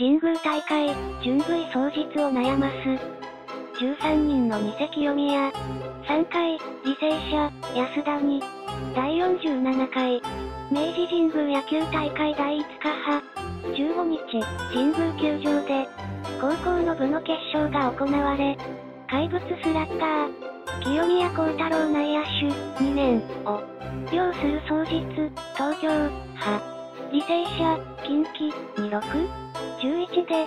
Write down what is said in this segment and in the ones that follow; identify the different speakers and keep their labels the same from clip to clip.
Speaker 1: 神宮大会、準備双日を悩ます。13人の偽清宮。3回、履正社、安田に。第47回、明治神宮野球大会第5日派。15日、神宮球場で、高校の部の決勝が行われ、怪物スラッガー、清宮幸太郎内野手、2年、を、要する双日、東京、派、履正社、近畿、26、11で、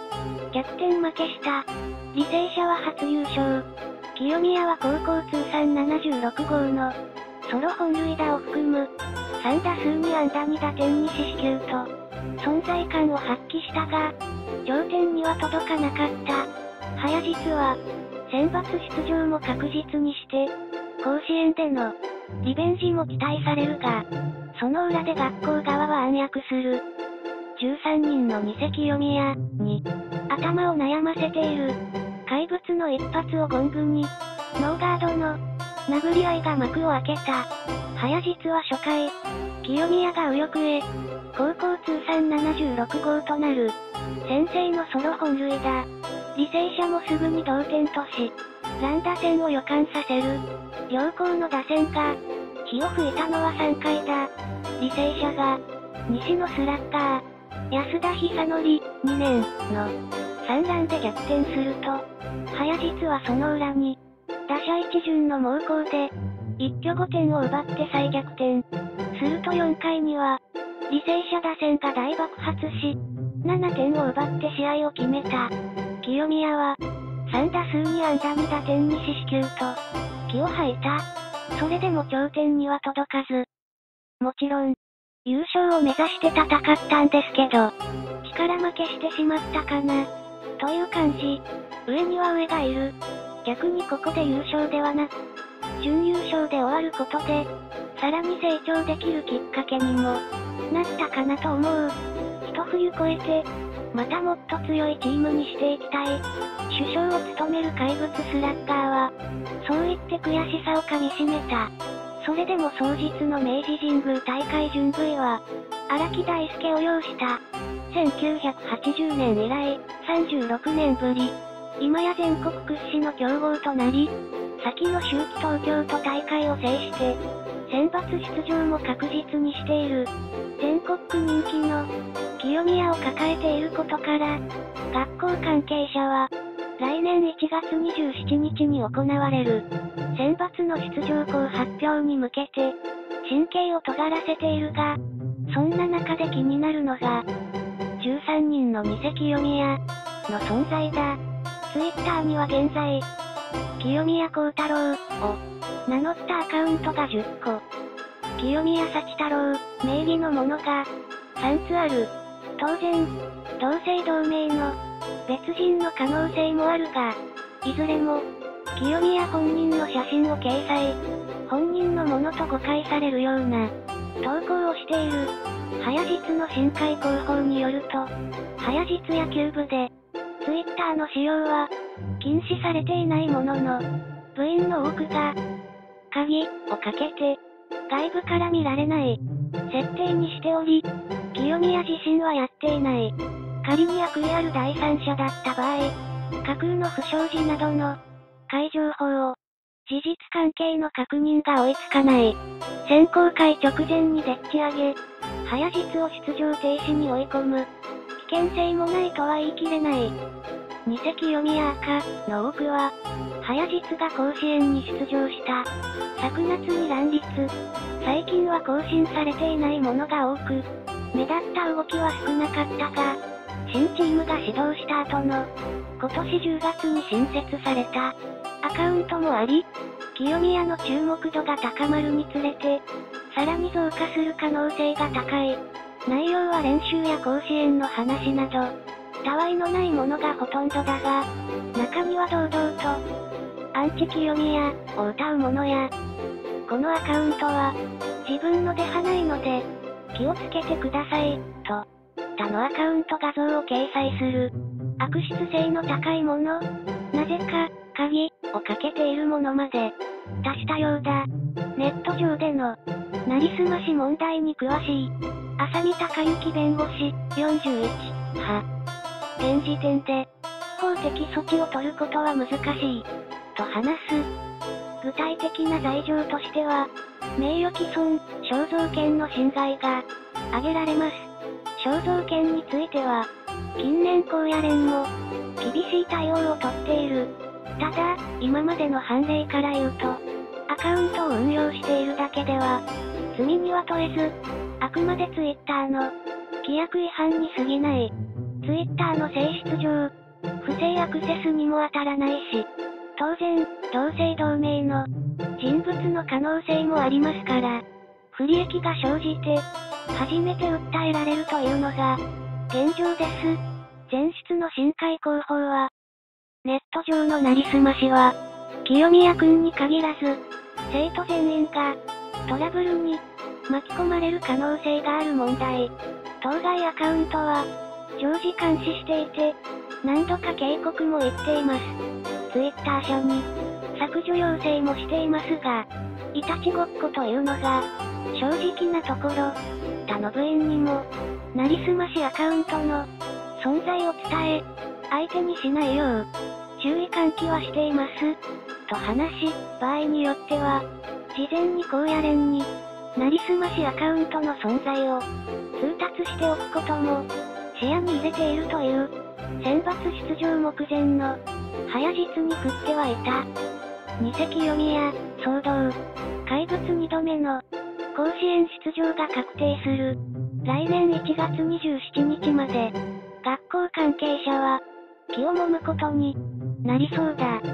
Speaker 1: 逆転負けした。履正社は初優勝。清宮は高校通算76号の、ソロ本塁打を含む、3打数2安打2打点2四死球と、存在感を発揮したが、頂点には届かなかった。早日は、選抜出場も確実にして、甲子園での、リベンジも期待されるが、その裏で学校側は暗躍する。13人の偽清宮に、頭を悩ませている。怪物の一発をゴングに、ノーガードの、殴り合いが幕を開けた。早日は初回、清宮が右翼へ、高校通算76号となる、先制のソロ本塁打。履正社もすぐに同点とし、乱打戦を予感させる。両校の打線が、火を吹いたのは3回だ。履正社が、西のスラッガー、安田久則、2年、の、3ランで逆転すると、早日はその裏に、打者一巡の猛攻で、一挙5点を奪って再逆転。すると4回には、履正社打線が大爆発し、7点を奪って試合を決めた。清宮は、3打数2安打2打点に四死球と、気を吐いた。それでも頂点には届かず。もちろん、優勝を目指して戦ったんですけど、力負けしてしまったかな。という感じ。上には上がいる。逆にここで優勝ではなく、準優勝で終わることで、さらに成長できるきっかけにも、なったかなと思う。一冬越えて、またもっと強いチームにしていきたい。首相を務める怪物スラッガーは、そう言って悔しさをかみしめた。それでも双日の明治神宮大会準備は、荒木大輔を擁した。1980年以来、36年ぶり。今や全国屈指の強豪となり、先の秋季東京都大会を制して、選抜出場も確実にしている。全国人気の、清宮を抱えていることから、学校関係者は、来年1月27日に行われる、選抜の出場校発表に向けて、神経を尖らせているが、そんな中で気になるのが、13人の偽清宮の存在だ。ツイッターには現在、清宮幸太郎を名乗ったアカウントが10個。清宮幸太郎名義のものが3つある。当然、同姓同名の別人の可能性もあるが、いずれも、清宮本人の写真を掲載、本人のものと誤解されるような投稿をしている。早日の深海広報によると、早日野球部で、ツイッターの使用は、禁止されていないものの、部員の多くが、鍵をかけて、外部から見られない、設定にしており、清宮自身はやっていない。仮に悪意ある第三者だった場合、架空の不祥事などの、会情報を、事実関係の確認が追いつかない。選考会直前にでっち上げ、早日を出場停止に追い込む。危険性もないとは言い切れない。二席読宮赤の多くは、早日が甲子園に出場した。昨夏に乱立。最近は更新されていないものが多く、目立った動きは少なかったが、新チームが始動した後の、今年10月に新設された、アカウントもあり、清宮の注目度が高まるにつれて、さらに増加する可能性が高い。内容は練習や甲子園の話など、たわいのないものがほとんどだが、中には堂々と、アンチ清宮を歌うものや、このアカウントは、自分のではないので、気をつけてください、と、他のアカウント画像を掲載する。悪質性の高いもの、なぜか、鍵をかけているものまで、出したようだ。ネット上での、なりすまし問題に詳しい、浅見隆之弁護士、41、は、現時点で、法的措置を取ることは難しい、と話す。具体的な罪状としては、名誉毀損、肖像権の侵害が、挙げられます。肖像権については、近年高野連も、厳しい対応をとっている。ただ、今までの判例から言うと、アカウントを運用しているだけでは、罪には問えず、あくまで Twitter の、規約違反に過ぎない。Twitter の性質上、不正アクセスにも当たらないし、当然、同姓同名の人物の可能性もありますから、不利益が生じて、初めて訴えられるというのが、現状です。前室の新海広報は、ネット上のなりすましは、清宮くんに限らず、生徒全員が、トラブルに、巻き込まれる可能性がある問題。当該アカウントは、常時監視していて、何度か警告も言っています。Twitter 社に、削除要請もしていますが、いたちごっこというのが、正直なところ、他の部員にも、なりすましアカウントの、存在を伝え、相手にしないよう、注意喚起はしています。と話し、場合によっては、事前に高野連に、なりすましアカウントの存在を、通達しておくことも、視野に入れているという、選抜出場目前の、早実に振ってはいた。二席読みや、騒動、怪物二度目の、甲子園出場が確定する。来年1月27日まで、学校関係者は、気を揉むことになりそうだ。